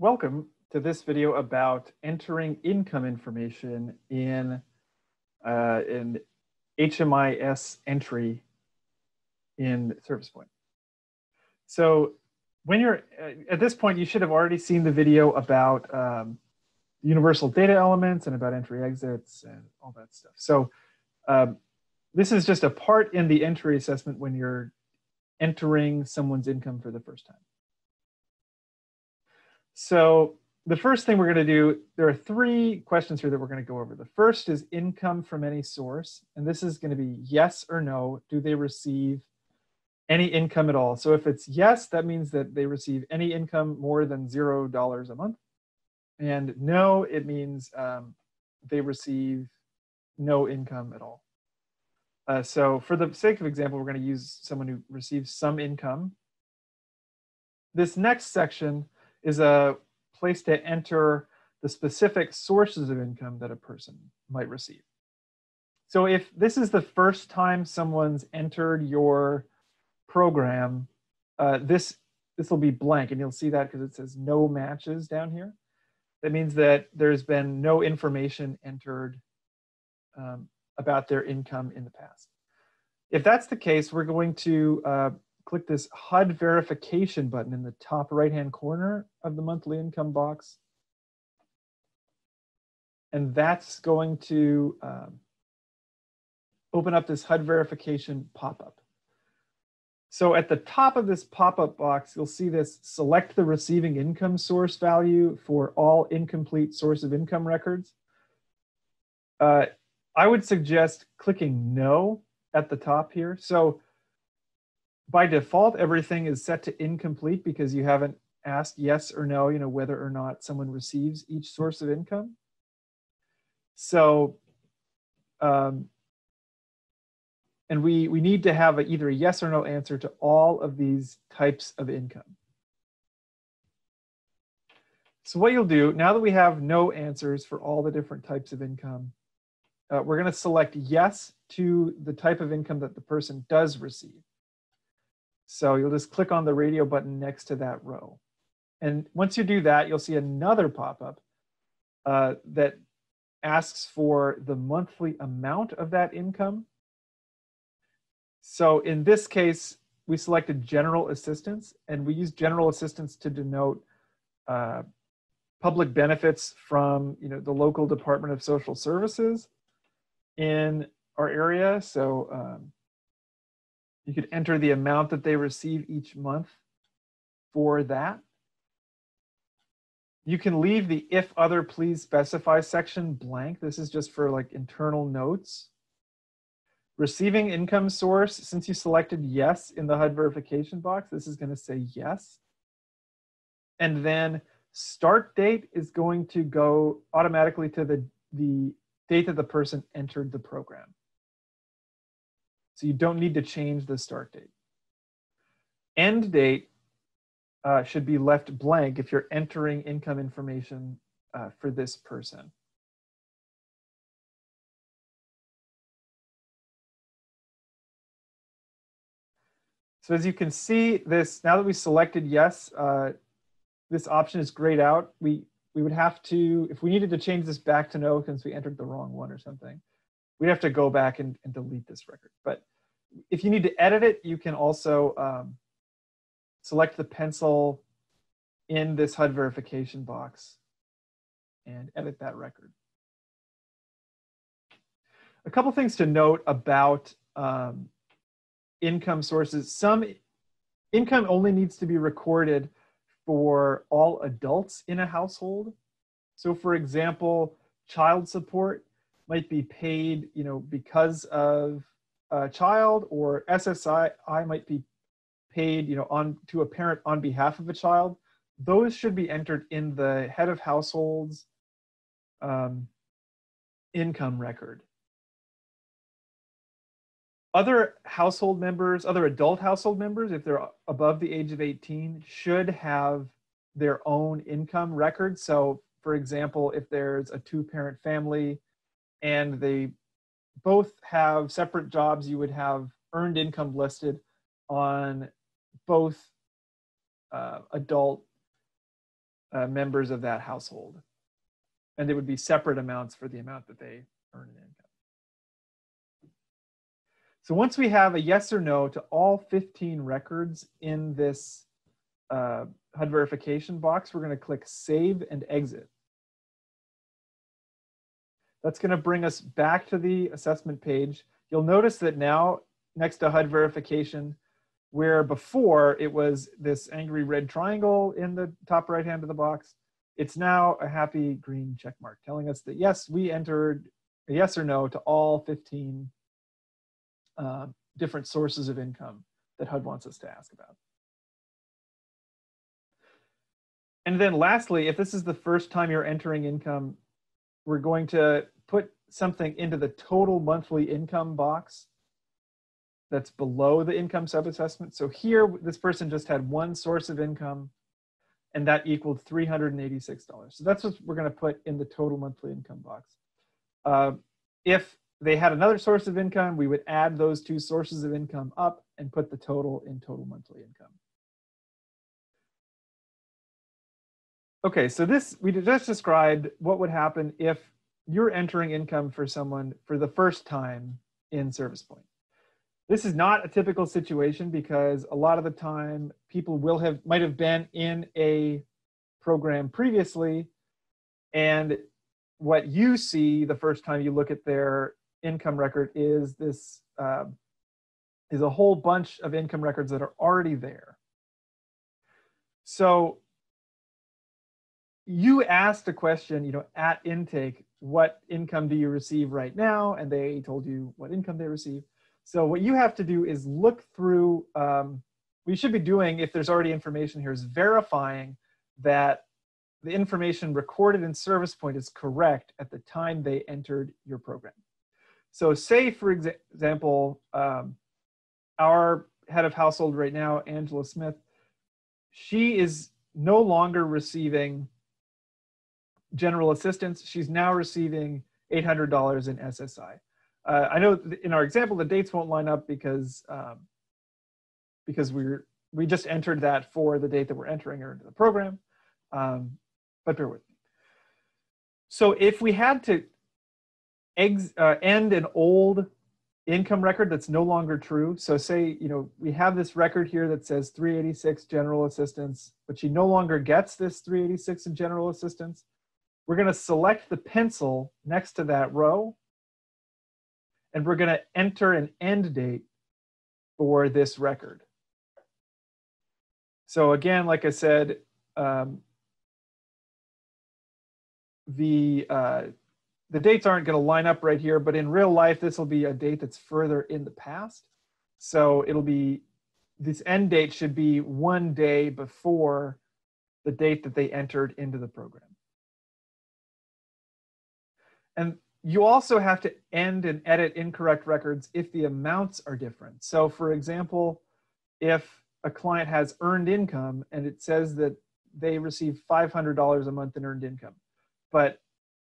Welcome to this video about entering income information in uh, an HMIS entry in Service Point. So when you're uh, at this point, you should have already seen the video about um, universal data elements and about entry exits and all that stuff. So um, this is just a part in the entry assessment when you're entering someone's income for the first time. So the first thing we're going to do, there are three questions here that we're going to go over. The first is income from any source. And this is going to be yes or no. Do they receive any income at all? So if it's yes, that means that they receive any income more than $0 a month. And no, it means um, they receive no income at all. Uh, so for the sake of example, we're going to use someone who receives some income. This next section is a place to enter the specific sources of income that a person might receive. So if this is the first time someone's entered your program, uh, this this will be blank, and you'll see that because it says no matches down here. That means that there's been no information entered um, about their income in the past. If that's the case, we're going to uh, click this HUD verification button in the top right-hand corner of the monthly income box. And that's going to um, open up this HUD verification pop-up. So at the top of this pop-up box, you'll see this select the receiving income source value for all incomplete source of income records. Uh, I would suggest clicking no at the top here. So by default, everything is set to incomplete because you haven't asked yes or no, you know, whether or not someone receives each source of income. So, um, and we, we need to have a, either a yes or no answer to all of these types of income. So what you'll do, now that we have no answers for all the different types of income, uh, we're going to select yes to the type of income that the person does receive. So you'll just click on the radio button next to that row. And once you do that, you'll see another pop-up uh, that asks for the monthly amount of that income. So in this case, we selected general assistance and we use general assistance to denote uh, public benefits from you know, the local Department of Social Services in our area. So um, you could enter the amount that they receive each month for that. You can leave the if other please specify section blank. This is just for like internal notes. Receiving income source, since you selected yes in the HUD verification box, this is gonna say yes. And then start date is going to go automatically to the, the date that the person entered the program. So you don't need to change the start date. End date uh, should be left blank if you're entering income information uh, for this person. So as you can see, this now that we selected yes, uh, this option is grayed out. We we would have to, if we needed to change this back to no since we entered the wrong one or something, we'd have to go back and, and delete this record. But if you need to edit it, you can also um, select the pencil in this HUD verification box and edit that record. A couple things to note about um, income sources. Some income only needs to be recorded for all adults in a household. So for example, child support might be paid, you know, because of a child or SSI I might be paid, you know, on to a parent on behalf of a child. Those should be entered in the head of households um, income record. Other household members, other adult household members, if they're above the age of 18, should have their own income record. So, for example, if there's a two parent family and they both have separate jobs, you would have earned income listed on both uh, adult uh, members of that household. And it would be separate amounts for the amount that they earn in income. So once we have a yes or no to all 15 records in this uh, HUD verification box, we're going to click Save and Exit. That's going to bring us back to the assessment page. You'll notice that now, next to HUD verification, where before it was this angry red triangle in the top right hand of the box, it's now a happy green check mark telling us that yes, we entered a yes or no to all 15 uh, different sources of income that HUD wants us to ask about. And then lastly, if this is the first time you're entering income, we're going to put something into the total monthly income box that's below the income subassessment. So here, this person just had one source of income and that equaled $386. So that's what we're gonna put in the total monthly income box. Uh, if they had another source of income, we would add those two sources of income up and put the total in total monthly income. Okay, so this, we just described what would happen if you're entering income for someone for the first time in Service Point. This is not a typical situation because a lot of the time people will have, might have been in a program previously and what you see the first time you look at their income record is this uh, is a whole bunch of income records that are already there. So you asked a question, you know, at intake, what income do you receive right now? And they told you what income they receive. So what you have to do is look through, um, we should be doing, if there's already information here, is verifying that the information recorded in Service Point is correct at the time they entered your program. So say, for exa example, um, our head of household right now, Angela Smith, she is no longer receiving general assistance. She's now receiving $800 in SSI. Uh, I know in our example, the dates won't line up because um, because we're we just entered that for the date that we're entering her into the program, um, but bear with me. So if we had to uh, end an old income record that's no longer true. So say, you know, we have this record here that says 386 general assistance, but she no longer gets this 386 in general assistance. We're gonna select the pencil next to that row and we're gonna enter an end date for this record. So again, like I said, um, the uh, the dates aren't going to line up right here, but in real life, this will be a date that's further in the past. So it'll be, this end date should be one day before the date that they entered into the program. And you also have to end and edit incorrect records if the amounts are different. So for example, if a client has earned income and it says that they receive $500 a month in earned income, but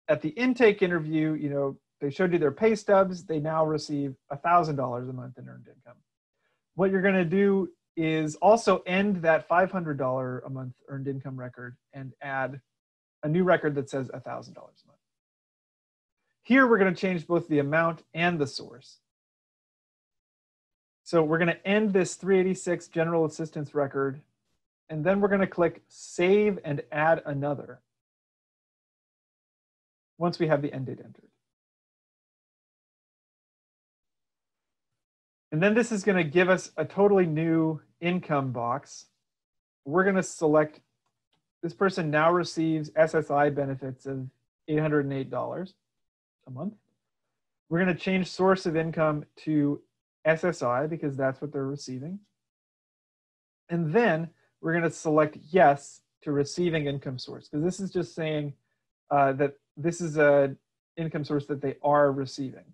at the intake interview, you know, they showed you their pay stubs. They now receive $1,000 a month in earned income. What you're going to do is also end that $500 a month earned income record and add a new record that says $1,000 a month. Here, we're going to change both the amount and the source. So we're going to end this 386 general assistance record, and then we're going to click Save and Add Another once we have the end date entered. And then this is going to give us a totally new income box. We're going to select this person now receives SSI benefits of $808 a month. We're going to change source of income to SSI because that's what they're receiving. And then we're going to select yes to receiving income source because this is just saying uh, that this is a income source that they are receiving.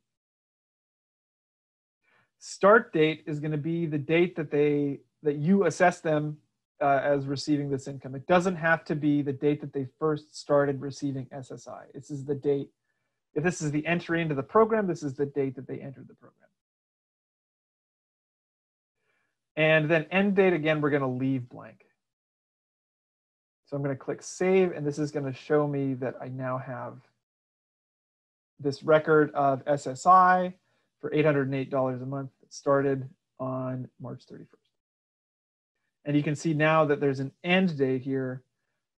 Start date is going to be the date that they that you assess them uh, as receiving this income. It doesn't have to be the date that they first started receiving SSI. This is the date. If this is the entry into the program, this is the date that they entered the program. And then end date, again, we're going to leave blank. So I'm going to click save, and this is going to show me that I now have this record of SSI for $808 a month that started on March 31st. And you can see now that there's an end date here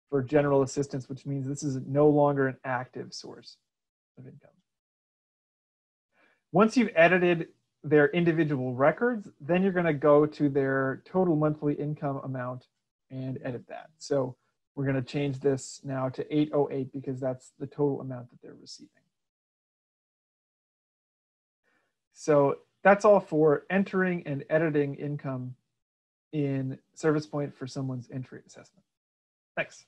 for general assistance, which means this is no longer an active source of income. Once you've edited their individual records, then you're going to go to their total monthly income amount and edit that. So we're going to change this now to 808 because that's the total amount that they're receiving. So that's all for entering and editing income in Service Point for someone's entry assessment. Thanks.